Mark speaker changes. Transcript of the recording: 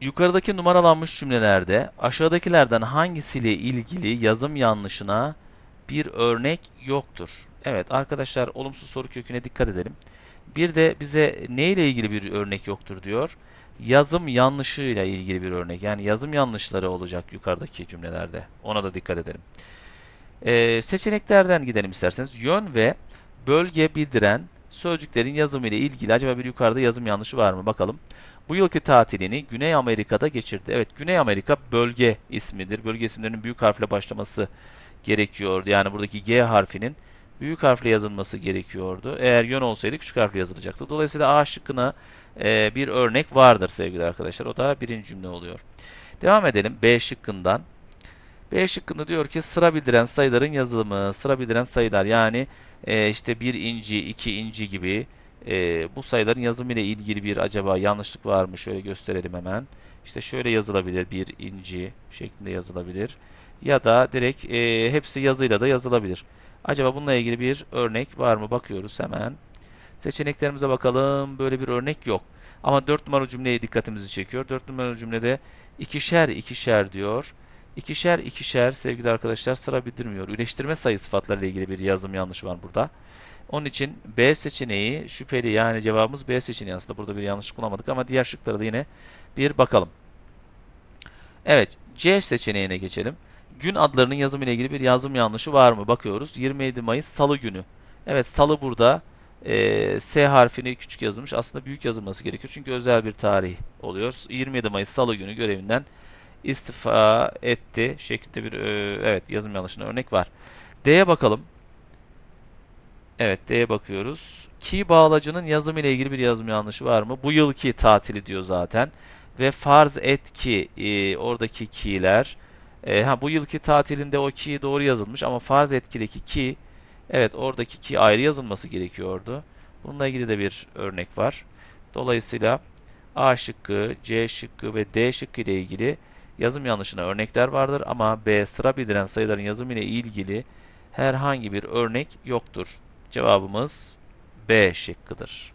Speaker 1: Yukarıdaki numaralanmış cümlelerde aşağıdakilerden hangisiyle ilgili yazım yanlışına bir örnek yoktur? Evet arkadaşlar olumsuz soru köküne dikkat edelim. Bir de bize ne ile ilgili bir örnek yoktur diyor. Yazım yanlışıyla ilgili bir örnek. Yani yazım yanlışları olacak yukarıdaki cümlelerde. Ona da dikkat edelim. Ee, seçeneklerden gidelim isterseniz. Yön ve bölge bildiren sözcüklerin yazımı ile ilgili acaba bir yukarıda yazım yanlışı var mı? Bakalım. Bu yılki tatilini Güney Amerika'da geçirdi. Evet, Güney Amerika bölge ismidir. Bölge isimlerinin büyük harfle başlaması gerekiyordu. Yani buradaki G harfinin büyük harfle yazılması gerekiyordu. Eğer yön olsaydı küçük harfle yazılacaktı. Dolayısıyla A şıkkına e, bir örnek vardır sevgili arkadaşlar. O da birinci cümle oluyor. Devam edelim B şıkkından. B şıkkında diyor ki sıra bildiren sayıların yazılımı. Sıra bildiren sayılar yani e, işte bir inci, iki inci gibi e, bu sayıların yazımı ile ilgili bir acaba yanlışlık var mı? Şöyle gösterelim hemen. İşte şöyle yazılabilir bir inci şeklinde yazılabilir. Ya da direkt e, hepsi yazıyla da yazılabilir. Acaba bununla ilgili bir örnek var mı? Bakıyoruz hemen. Seçeneklerimize bakalım. Böyle bir örnek yok. Ama 4 numaralı cümleye dikkatimizi çekiyor. 4 numaralı cümlede ikişer ikişer diyor. İkişer ikişer sevgili arkadaşlar sıra bildirmiyor. Üleştirme sayı sıfatlarıyla ilgili bir yazım yanlış var burada. Onun için B seçeneği şüpheli yani cevabımız B seçeneği aslında burada bir yanlış bulamadık ama diğer şıklara da yine bir bakalım. Evet C seçeneğine geçelim. Gün adlarının yazımı ile ilgili bir yazım yanlışı var mı? Bakıyoruz. 27 Mayıs Salı günü. Evet Salı burada e, S harfini küçük yazılmış. Aslında büyük yazılması gerekiyor. Çünkü özel bir tarih oluyor. 27 Mayıs Salı günü görevinden istifa etti şeklinde bir e, evet yazım yanlışına örnek var. D'ye bakalım. Evet D'ye bakıyoruz. Ki bağlacının yazımı ile ilgili bir yazım yanlışı var mı? Bu yılki tatili diyor zaten. Ve farz et ki e, oradaki ki'ler e, ha bu yılki tatilinde o ki doğru yazılmış ama farz etkideki ki evet oradaki ki ayrı yazılması gerekiyordu. Bununla ilgili de bir örnek var. Dolayısıyla A şıkkı, C şıkkı ve D şıkkı ile ilgili yazım yanlışına örnekler vardır ama B sıra bildiren sayıların yazımı ile ilgili herhangi bir örnek yoktur. Cevabımız B şıkkıdır.